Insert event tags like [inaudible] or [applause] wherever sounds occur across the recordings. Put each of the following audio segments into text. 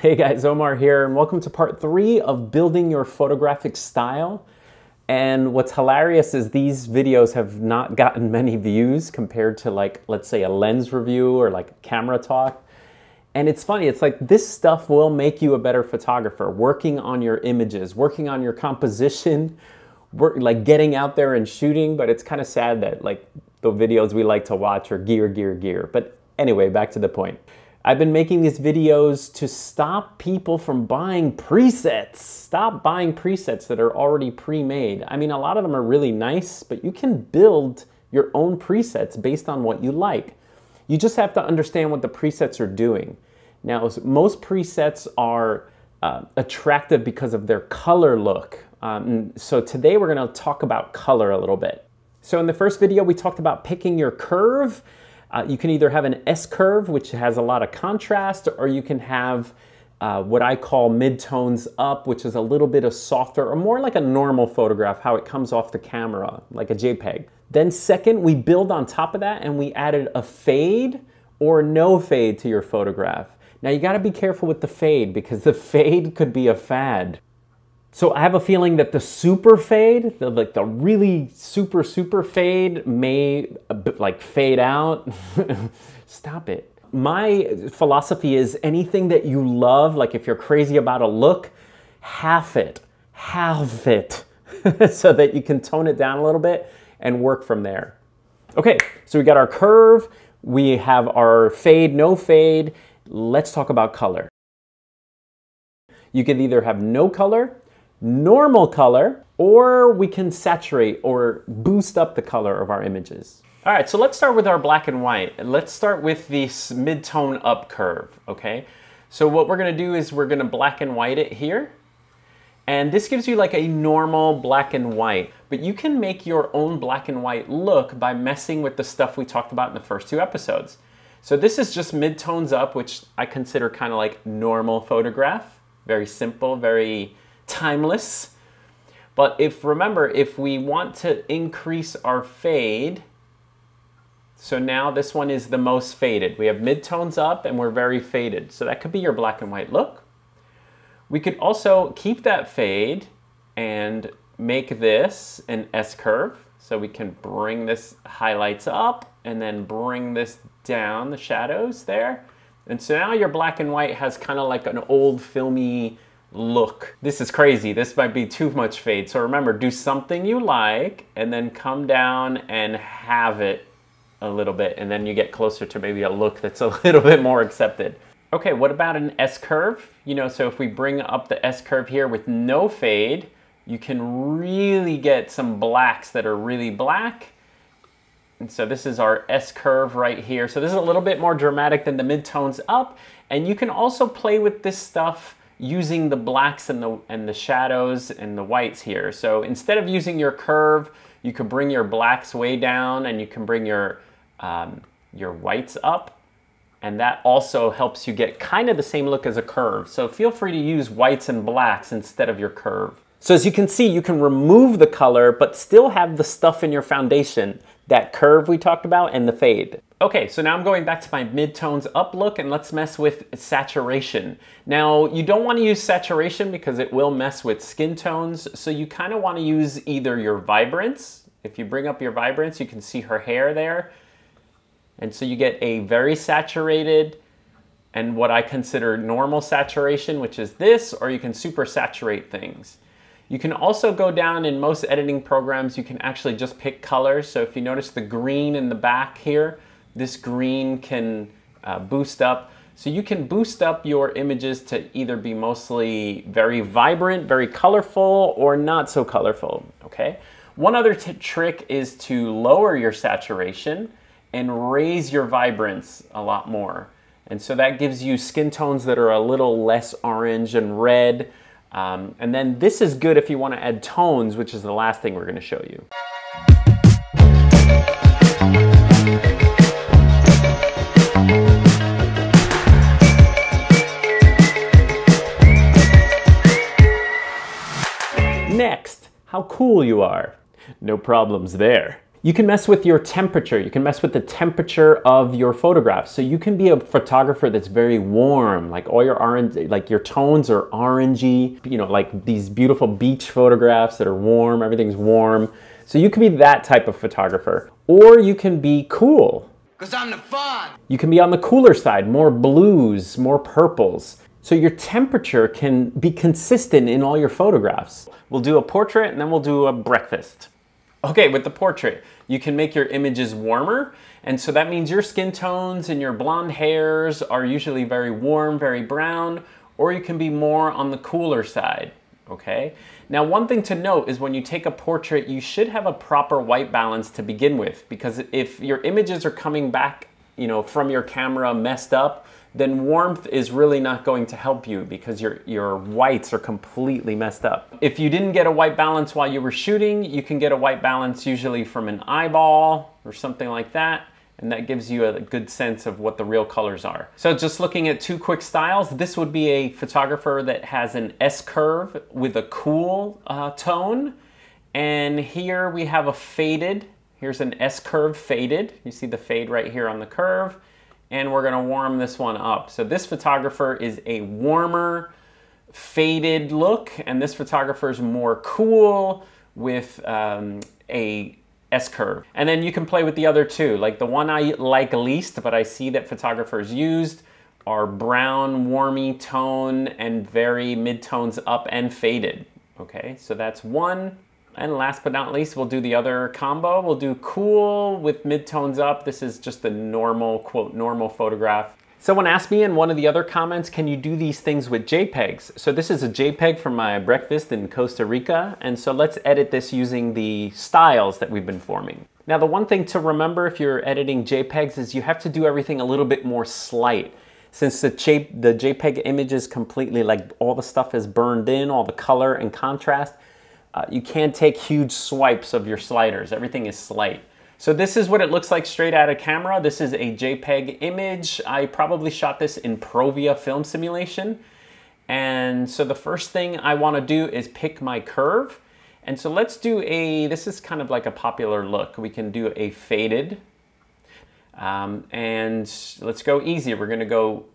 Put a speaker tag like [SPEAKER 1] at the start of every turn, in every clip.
[SPEAKER 1] Hey guys, Omar here, and welcome to part three of building your photographic style. And what's hilarious is these videos have not gotten [laughs] many views compared to like, let's say a lens review or like camera talk. And it's funny, it's like this stuff will make you a better photographer, working on your images, working on your composition, [laughs] work, like getting out there and shooting, but it's kind of sad that like the videos we like to watch are gear, gear, gear. But anyway, back to the point. I've been making these videos to stop people from buying presets. Stop buying presets that are already pre-made. I mean, a lot of them are really nice, but you can build your own presets based on what you like. You just have to understand what the presets are doing. Now, most presets are uh, attractive because of their color look. Um, so today we're gonna talk about color a little bit. So in the first video, we talked about picking your curve uh, you can either have an S curve, which has a lot of contrast, or you can have uh, what I call mid-tones up, which is a little bit of softer or more like a normal photograph, how it comes off the camera, like a JPEG. Then second, we build on top of that and we added a fade or no fade to your photograph. Now you gotta be careful with the fade because the [laughs] fade could be a fad. So I have a feeling that the super fade, the, like the really super, super fade may uh, like fade out. [laughs] Stop it. My philosophy is anything that you love, like if you're crazy about a look, half it, half it, [laughs] so that you can tone it down a little bit and work from there. Okay, so we got our curve, we have our fade, no fade. Let's talk about color. You can either have no color normal color, or we can saturate or boost up the color of our images. All right, so let's start with our black and white. Let's start with this mid-tone up curve, okay? So what we're gonna do is we're gonna black and white it here. And this gives you like a normal black and white, but you can make your own black and white look by messing with the stuff we talked about in the first two episodes. So this is just mid-tones up, which I consider kind of like normal photograph. Very simple, very timeless. But if, remember, if we want to increase our fade, so now this one is the most faded. We have midtones up and we're very faded. So that could be your black and white look. We could also keep that fade and make this an S-curve. So we can bring this highlights up and then bring this down, the shadows there. And so now your black and white has kind of like an old filmy look. This is crazy. This might be too much fade. So remember, do something you like and then come down and have it a little bit. And then you get closer to maybe a look that's a [laughs] little bit more accepted. Okay, what about an S curve? You know, so if we bring up the S curve here with no fade, you can really get some blacks that are really black. And so this is our S curve right here. So this is a little bit more dramatic than the midtones up. And you can also play with this stuff using the blacks and the, and the shadows and the whites here. So instead of using your curve, you could bring your blacks way down and you can bring your, um, your whites up. And that also helps you get kind of the same look as a curve. So feel free to use whites and blacks instead of your curve. So as you can see, you can remove the color, but still have the stuff in your foundation, that curve we talked about and the fade. Okay, so now I'm going back to my midtones up look and let's mess with saturation. Now, you don't wanna use saturation because it will mess with skin tones, so you kinda wanna use either your vibrance. If you bring up your vibrance, you can see her hair there. And so you get a very saturated and what I consider normal saturation, which is this, or you can super saturate things. You can also go down in most editing programs, you can actually just pick colors. So if you notice the green in the back here, this green can uh, boost up. So you can boost up your images to either be mostly very vibrant, very colorful, or not so colorful, okay? One other trick is to lower your saturation and raise your vibrance a lot more. And so that gives you skin tones that are a little less orange and red. Um, and then this is good if you want to add tones, which is the last thing we're going to show you. Cool you are. No problems there. You can mess with your temperature. You can mess with the temperature of your photographs. So you can be a photographer that's very warm, like all your orange, like your tones are orangey, you know, like these beautiful beach photographs that are warm, everything's warm. So you can be that type of photographer. Or you can be cool.
[SPEAKER 2] Cause I'm the fun.
[SPEAKER 1] You can be on the cooler side, more blues, more purples. So your temperature can be consistent in all your photographs. We'll do a portrait and then we'll do a breakfast. Okay, with the portrait, you can make your images warmer. And so that means your skin tones and your blonde hairs are usually very warm, very brown, or you can be more on the cooler side, okay? Now, one thing to note is when you take a portrait, you should have a proper white balance to begin with, because if your images are coming back, you know, from your camera messed up, then warmth is really not going to help you because your, your whites are completely messed up. If you didn't get a white balance while you were shooting, you can get a white balance usually from an eyeball or something like that and that gives you a good sense of what the real colors are. So just looking at two quick styles, this would be a photographer that has an S-curve with a cool uh, tone. And here we have a faded. Here's an S-curve faded. You see the fade right here on the curve and we're gonna warm this one up. So this photographer is a warmer, faded look, and this photographer is more cool with um, a S-curve. And then you can play with the other two. Like the one I like least, but I see that photographers used, are brown, warmy tone, and very mid-tones up and faded. Okay, so that's one. And last but not least, we'll do the other combo. We'll do cool with midtones up. This is just the normal, quote, normal photograph. Someone asked me in one of the other comments, can you do these things with JPEGs? So this is a JPEG from my breakfast in Costa Rica. And so let's edit this using the styles that we've been forming. Now, the one thing to remember if you're editing JPEGs is you have to do everything a little bit more slight. Since the, J the JPEG image is completely like all the stuff is burned in, all the color and contrast, uh, you can't take huge swipes of your sliders. Everything is slight. So this is what it looks like straight out of camera. This is a JPEG image. I probably shot this in Provia film simulation. And so the first thing I wanna do is pick my curve. And so let's do a, this is kind of like a popular look. We can do a faded. Um, and let's go easy. We're gonna go,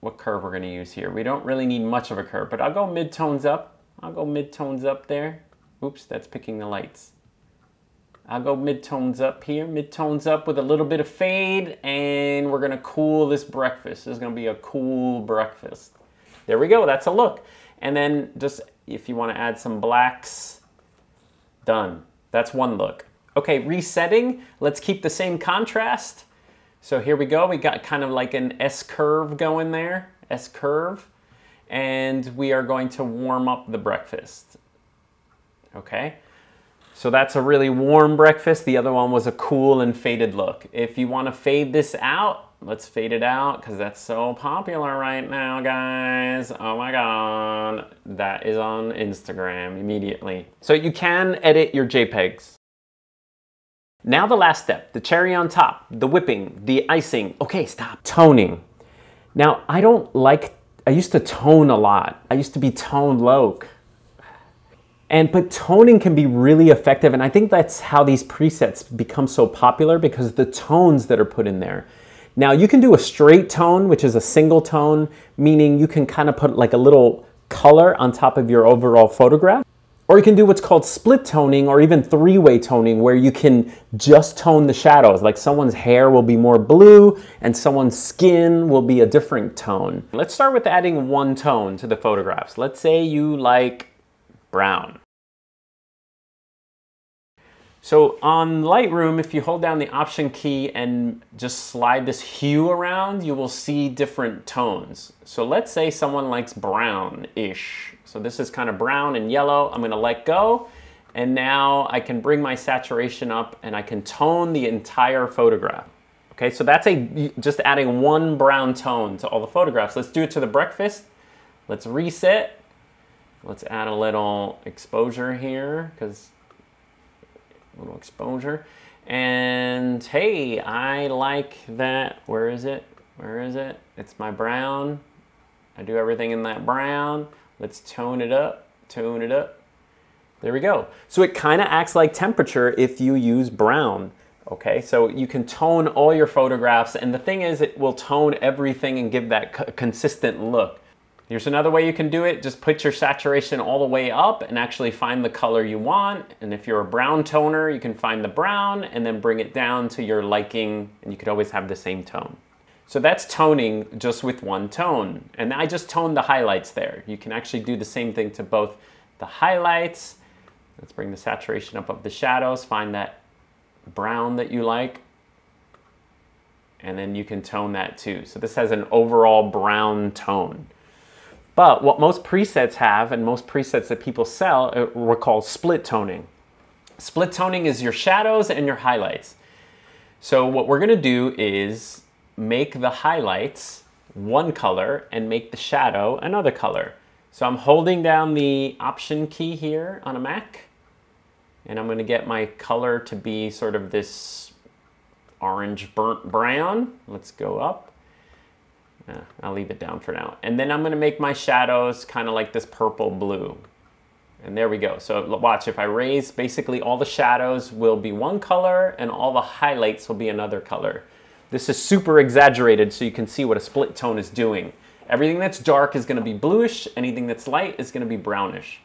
[SPEAKER 1] what curve we're gonna use here. We don't really need much of a curve, but I'll go mid-tones up. I'll go mid-tones up there. Oops, that's picking the lights. I'll go mid-tones up here, mid-tones up with a little bit of fade, and we're gonna cool this breakfast. This is gonna be a cool breakfast. There we go, that's a look. And then just, if you wanna add some blacks, done. That's one look. Okay, resetting, let's keep the same contrast. So here we go, we got kind of like an S-curve going there, S-curve and we are going to warm up the breakfast. Okay? So that's a really warm breakfast. The other one was a cool and faded look. If you want to fade this out, let's fade it out because that's so popular right now, guys. Oh my God. That is on Instagram immediately. So you can edit your JPEGs. Now the last step, the cherry on top, the whipping, the icing. Okay, stop. Toning. Now, I don't like I used to tone a lot. I used to be tone low. And but toning can be really effective and I think that's how these presets become so popular because the tones that are put in there. Now you can do a straight tone, which is a single tone, meaning you can kind of put like a little color on top of your overall photograph. Or you can do what's called split toning or even three-way toning where you can just tone the shadows. Like someone's hair will be more blue and someone's skin will be a different tone. Let's start with adding one tone to the photographs. Let's say you like brown. So on Lightroom, if you hold down the Option key and just slide this hue around, you will see different tones. So let's say someone likes brown-ish. So this is kind of brown and yellow. I'm gonna let go. And now I can bring my saturation up and I can tone the entire photograph. Okay, so that's a just adding one brown tone to all the photographs. Let's do it to the breakfast. Let's reset. Let's add a little exposure here because a little exposure. And hey, I like that. Where is it? Where is it? It's my brown. I do everything in that brown. Let's tone it up, tone it up. There we go. So it kind of acts like temperature if you use brown. Okay, so you can tone all your photographs, and the thing is, it will tone everything and give that consistent look. Here's another way you can do it. Just put your saturation all the way up and actually find the color you want. And if you're a brown toner, you can find the brown and then bring it down to your liking, and you could always have the same tone. So that's toning just with one tone. And I just toned the highlights there. You can actually do the same thing to both the highlights. Let's bring the saturation up of the shadows, find that brown that you like, and then you can tone that too. So this has an overall brown tone. But what most presets have, and most presets that people sell, uh, were called split toning. Split toning is your shadows and your highlights. So what we're gonna do is make the highlights one color and make the shadow another color. So I'm holding down the option key here on a Mac and I'm gonna get my color to be sort of this orange burnt brown. Let's go up. Yeah, I'll leave it down for now. And then I'm gonna make my shadows kind of like this purple blue. And there we go. So watch, if I raise, basically all the shadows will be one color and all the highlights will be another color. This is super exaggerated so you can see what a split tone is doing. Everything that's dark is gonna be bluish, anything that's light is gonna be brownish.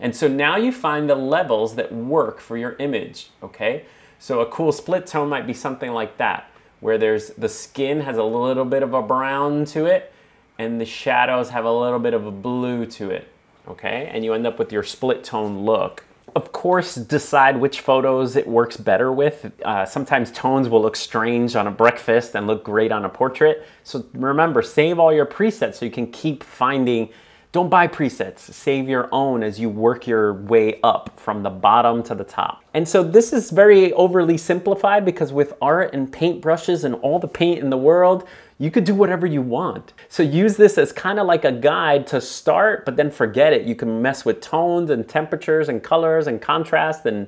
[SPEAKER 1] And so now you find the levels that work for your image, okay? So a cool split tone might be something like that, where there's the skin has a little bit of a brown to it, and the shadows have a little bit of a blue to it, okay? And you end up with your split tone look of course, decide which photos it works better with. Uh, sometimes tones will look strange on a breakfast and look great on a portrait. So remember, save all your presets so you can keep finding don't buy presets, save your own as you work your way up from the bottom to the top. And so this is very overly simplified because with art and paint brushes and all the paint in the world, you could do whatever you want. So use this as kind of like a guide to start, but then forget it. You can mess with tones and temperatures and colors and contrast and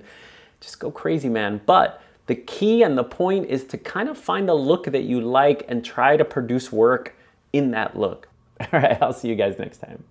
[SPEAKER 1] just go crazy, man. But the key and the point is to kind of find a look that you like and try to produce work in that look. [laughs] All right, I'll see you guys next time.